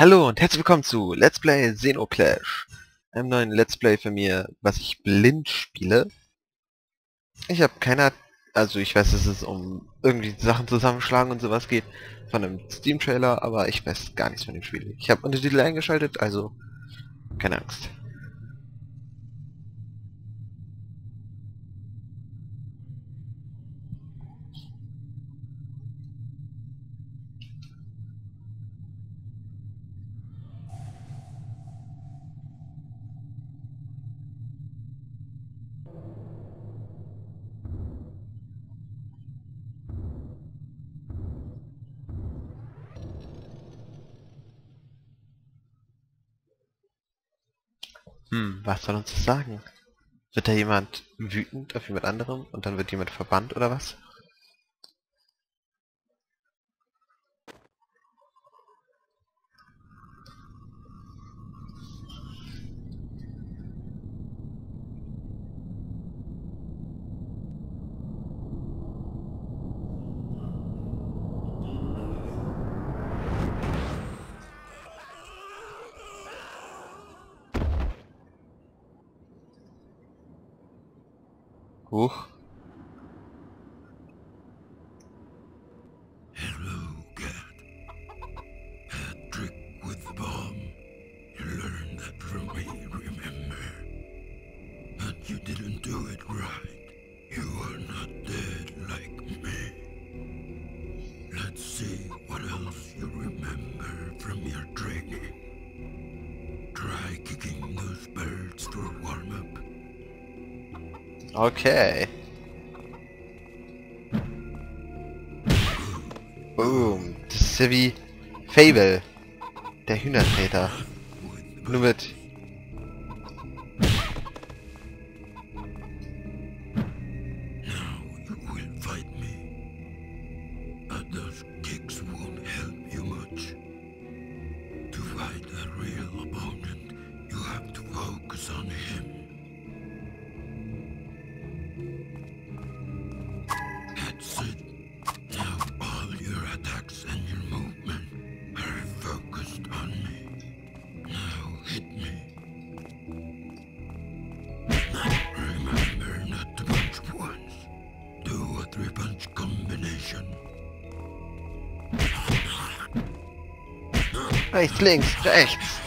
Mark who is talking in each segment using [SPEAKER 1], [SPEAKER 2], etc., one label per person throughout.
[SPEAKER 1] Hallo und herzlich willkommen zu Let's Play Xenoclash, einem neuen Let's Play für mir, was ich blind spiele. Ich habe keine, also ich weiß, dass es um irgendwie Sachen zusammenschlagen und sowas geht von einem Steam-Trailer, aber ich weiß gar nichts von dem Spiel. Ich habe Untertitel eingeschaltet, also keine Angst. Hm, was soll uns das sagen? Wird da jemand wütend auf jemand anderem und dann wird jemand verbannt oder was? Huch.
[SPEAKER 2] Hello, cat. That trick with the bomb. You learned that from me, remember? But you didn't do it right. You are not dead like me. Let's see what else you remember from your training. Try kicking those birds for warm-up.
[SPEAKER 1] Okay. Boom. Das ist ja wie Fable. Der Hühnertreter. Nur mit...
[SPEAKER 2] Kicks won't help you much. To fight a real opponent,
[SPEAKER 1] Rechts, links, rechts.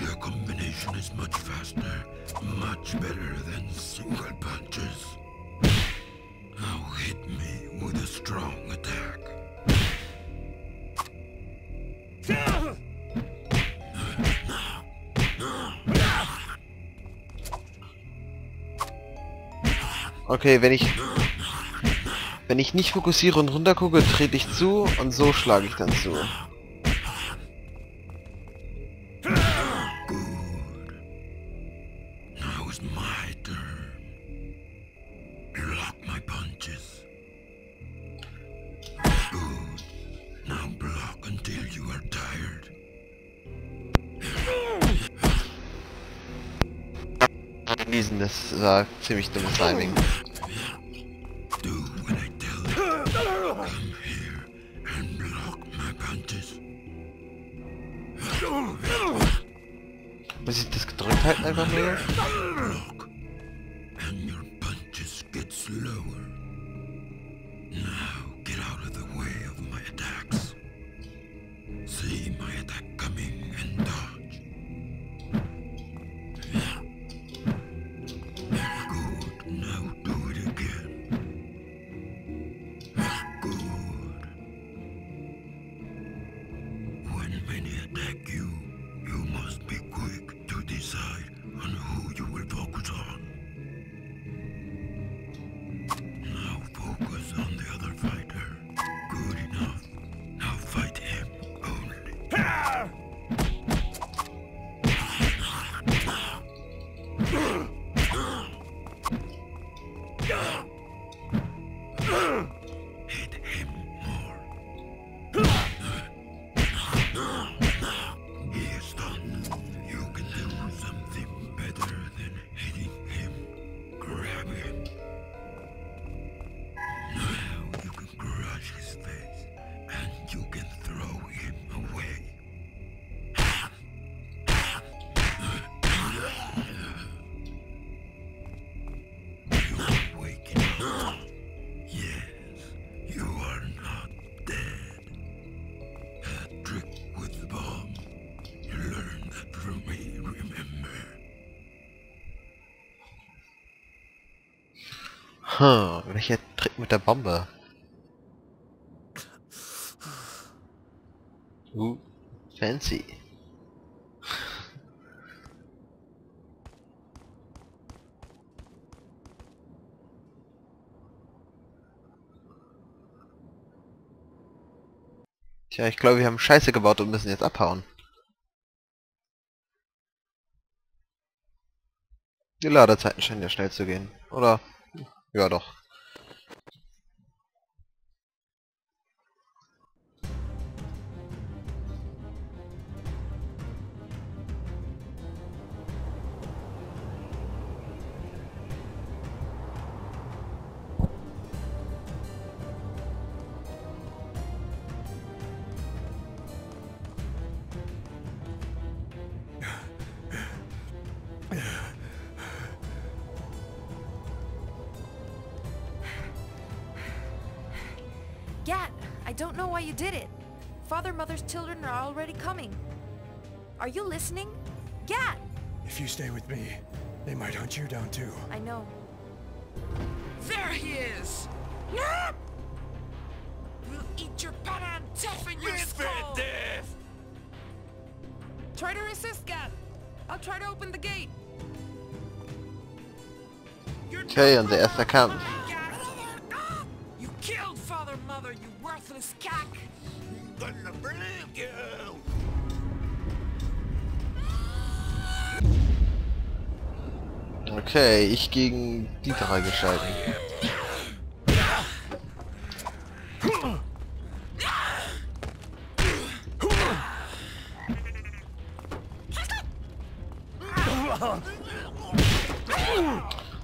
[SPEAKER 2] Your combination is much faster, much better than single punches. Now hit me with a strong attack.
[SPEAKER 1] Okay, wenn ich... Wenn ich nicht fokussiere und runter gucke, trete ich zu und so schlage ich dann zu. Das war ziemlich dummes Timing.
[SPEAKER 2] And your punches get slower.
[SPEAKER 1] Hm, welcher Trick mit der Bombe? Uh, fancy. Tja, ich glaube, wir haben Scheiße gebaut und müssen jetzt abhauen. Die Ladezeiten scheinen ja schnell zu gehen. Oder? Ja doch.
[SPEAKER 3] Don't know why you did it. Father, Mother's children are already coming. Are you listening? Gat!
[SPEAKER 4] If you stay with me, they might hunt you down too.
[SPEAKER 3] I know.
[SPEAKER 5] There he is! We'll eat your butter and toughen your skull! Try to resist, Gat. I'll try to open the gate. You're
[SPEAKER 1] Okay,
[SPEAKER 5] not
[SPEAKER 1] unser erster Kampf. Okay, ich gegen die drei geschalten.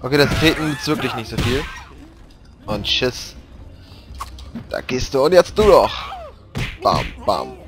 [SPEAKER 1] Okay, das Treten nützt wirklich nicht so viel. Und Schiss. Da gehst du und jetzt du doch. Bam, bam.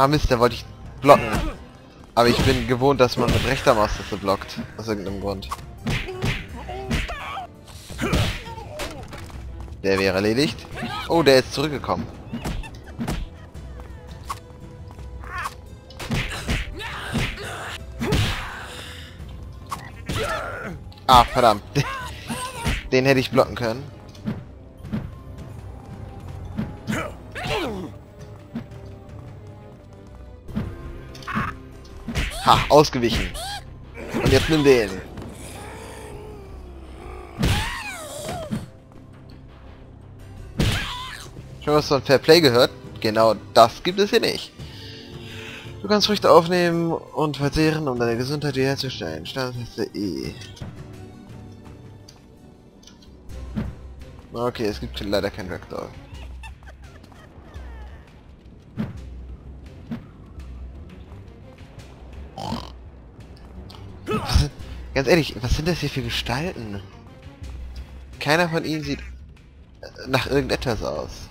[SPEAKER 1] Ah Mist, da wollte ich blocken. Aber ich bin gewohnt, dass man mit rechter Maustaste blockt. Aus irgendeinem Grund. Der wäre erledigt. Oh, der ist zurückgekommen. Ah, verdammt. Den hätte ich blocken können. Ha, ausgewichen. Und jetzt nimm den. Schon was von Fair Play gehört? Genau das gibt es hier nicht. Du kannst Früchte aufnehmen und verzehren, um deine Gesundheit wiederherzustellen. Standardtaste E. Okay, es gibt leider kein Ragdoll. Ganz ehrlich, was sind das hier für Gestalten? Keiner von ihnen sieht äh, nach irgendetwas aus.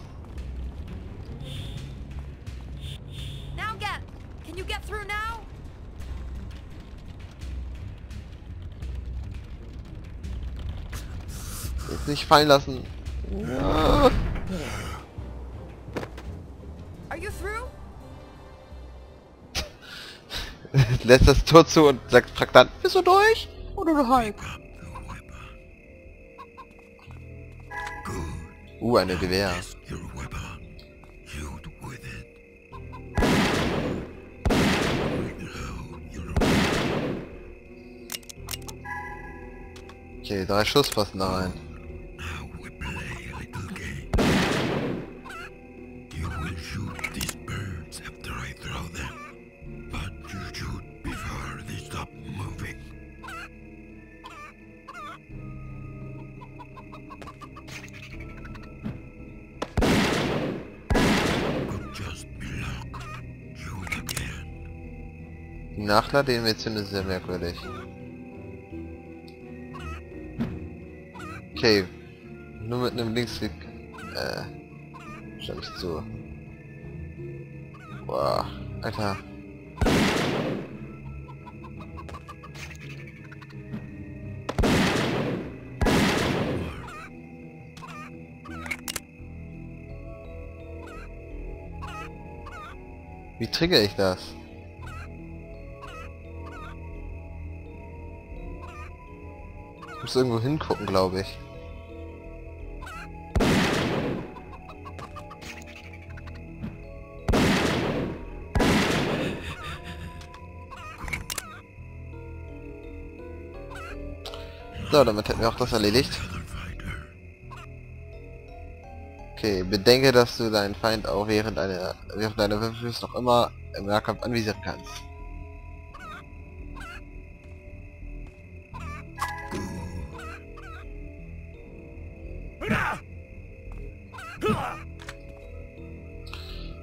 [SPEAKER 1] Jetzt nicht fallen lassen. Ja.
[SPEAKER 3] Are you through?
[SPEAKER 1] Lässt das Tor zu und sagt fragt dann, bist du durch? Oder nur halb? Uh, eine Gewehr. Okay, drei Schuss passen da rein.
[SPEAKER 2] Die Nachler, den
[SPEAKER 1] wir zünden, ist sehr merkwürdig. Okay. Nur mit einem Linksklick... Äh... Stimmt's zu. Boah, Alter. Wie trigger ich das? Ich muss irgendwo hingucken, glaube ich. So, damit hätten wir auch das erledigt. Okay, bedenke, dass du deinen Feind auch während einer während deiner Würfelfüß noch immer im Nahkampf anvisieren kannst.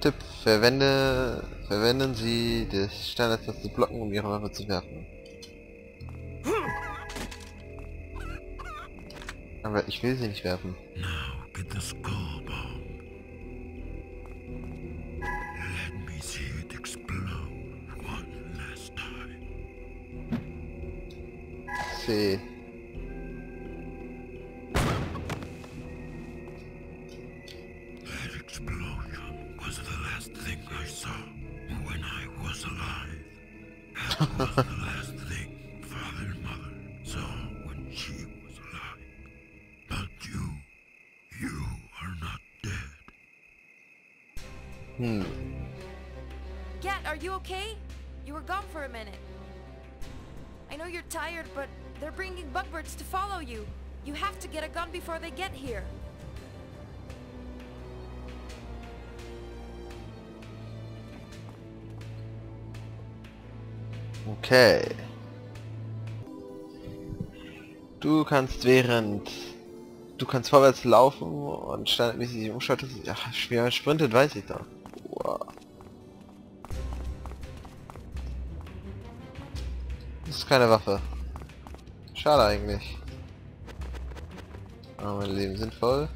[SPEAKER 1] Tipp, verwende, verwenden Sie das Standardtaste blocken, um Ihre Waffe zu werfen. Aber ich will sie nicht werfen.
[SPEAKER 2] Now get the skull bomb. Let me see it explode one last time.
[SPEAKER 1] C.
[SPEAKER 2] explosion was the last thing I saw when I was alive. That was the last thing Father and Mother saw when she was alive. But you, you are not dead.
[SPEAKER 1] Hm.
[SPEAKER 3] Gat, are you okay? You were gone for a minute. I know you're tired, but they're bringing bugbirds to follow you. You have to get a gun before they get here.
[SPEAKER 1] Okay. Du kannst während... Du kannst vorwärts laufen und standardmäßig umschaltest. Ja, schwer sprintet, weiß ich doch. Wow. Das ist keine Waffe. Schade eigentlich. Aber mein Leben sinnvoll.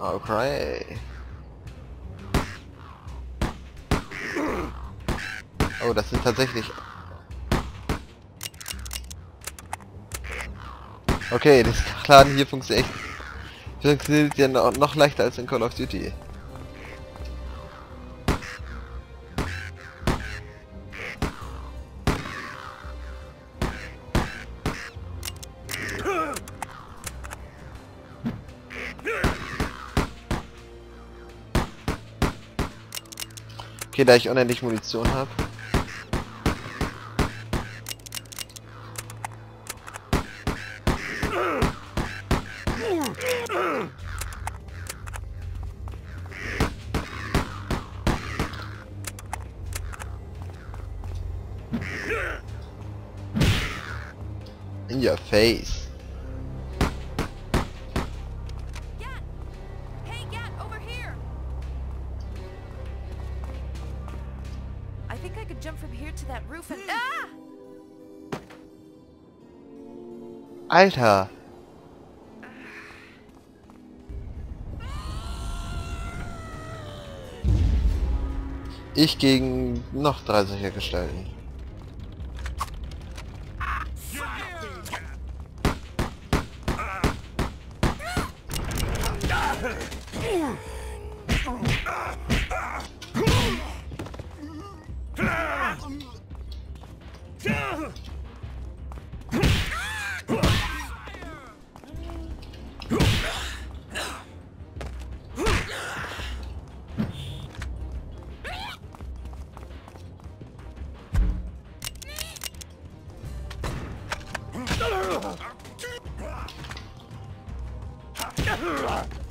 [SPEAKER 1] Okay. Oh, das sind tatsächlich... Okay, das Laden hier funktioniert. Funktioniert ja noch leichter als in Call of Duty. Okay, da ich unendlich Munition habe. In your face.
[SPEAKER 3] Could jump from here to that roof and... Ah!
[SPEAKER 1] Alter. Ich gegen noch drei solcher Gestalten.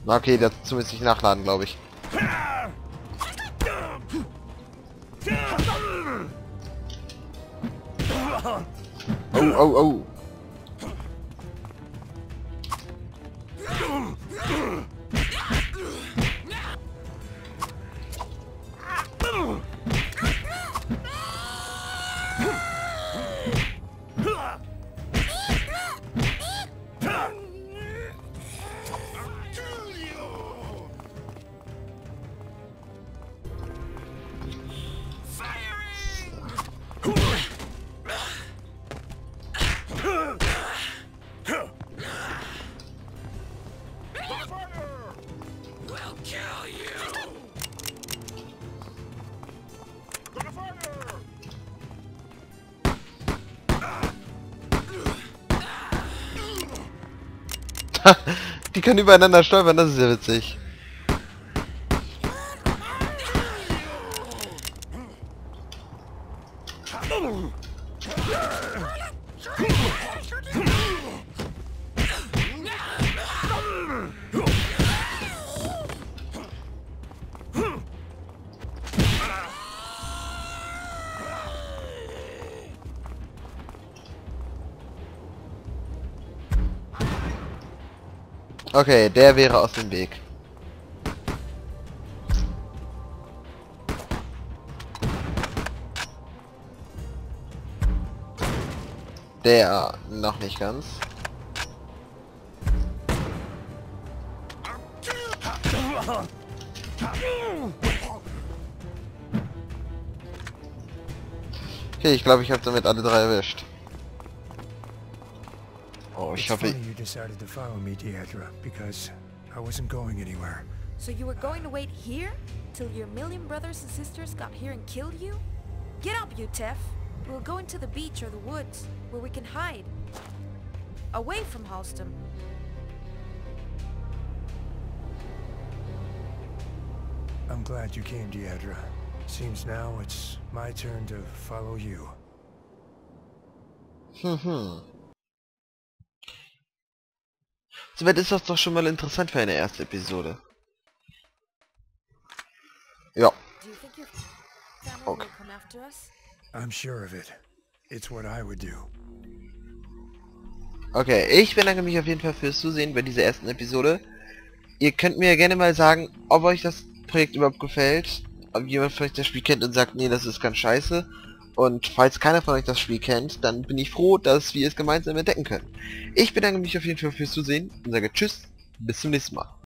[SPEAKER 1] Na, Okay, dazu müsste ich nachladen, glaube ich. Oh, oh, oh. Die können übereinander stolpern, das ist ja witzig. Okay, der wäre aus dem Weg. Der noch nicht ganz. Okay, ich glaube, ich habe damit alle drei erwischt. Oh, ich
[SPEAKER 4] It's
[SPEAKER 1] hoffe...
[SPEAKER 4] funny you decided to follow me, Deidre, because I wasn't going anywhere.
[SPEAKER 3] So you were going to wait here? Till your million brothers and sisters got here and killed you? Get up, you Tef! We'll go into the beach or the woods, where we can hide. Away from Halston.
[SPEAKER 4] I'm glad you came, Deidre. Seems now it's my turn to follow you.
[SPEAKER 1] Mhm. Soweit ist das doch schon mal interessant für eine erste Episode. Ja, Okay. okay. Ich bedanke mich auf jeden Fall fürs Zusehen bei dieser ersten Episode. Ihr könnt mir gerne mal sagen, ob euch das Projekt überhaupt gefällt. Ob jemand vielleicht das Spiel kennt und sagt, nee, das ist ganz scheiße. Und falls keiner von euch das Spiel kennt, dann bin ich froh, dass wir es gemeinsam entdecken können. Ich bedanke mich auf jeden Fall fürs Zusehen und sage Tschüss, bis zum nächsten Mal.